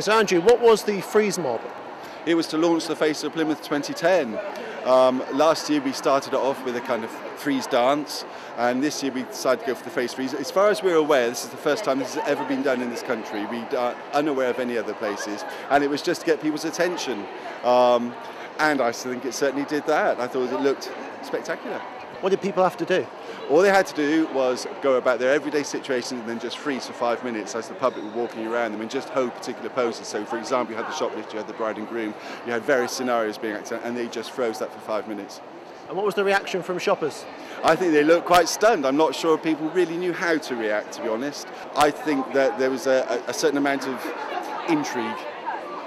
So, Andrew, what was the freeze mob? It was to launch the face of Plymouth 2010. Um, last year we started it off with a kind of freeze dance, and this year we decided to go for the face freeze. As far as we're aware, this is the first time this has ever been done in this country. We are unaware of any other places, and it was just to get people's attention. Um, and I think it certainly did that. I thought it looked spectacular. What did people have to do? All they had to do was go about their everyday situation and then just freeze for five minutes as the public were walking around them and just hold particular poses. So, for example, you had the shoplifter, you had the bride and groom, you had various scenarios being acted and they just froze that for five minutes. And what was the reaction from shoppers? I think they looked quite stunned. I'm not sure people really knew how to react, to be honest. I think that there was a, a certain amount of intrigue